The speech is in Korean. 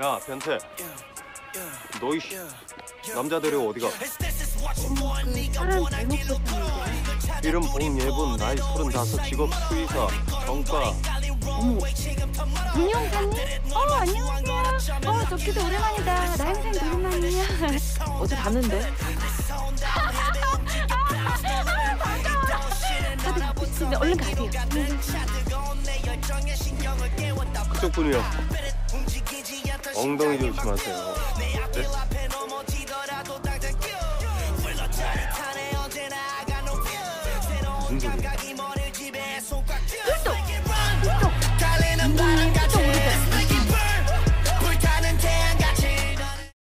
야 변태. 너희 씨. 남자 데리고 어디가? 그 사람 잘못 썼는데 이름 봉예분 나이 서른다섯 직업 수의사 정가 김영사님? 어 안녕하세요. 어 좋기도 오랜만이다. 나 형사님 오랜만이야 어제 봤는데? 다들 바쁘신데 얼른 가세요 그쪽 분이요. 엉덩이 조심하세요. 네? 무슨 소리야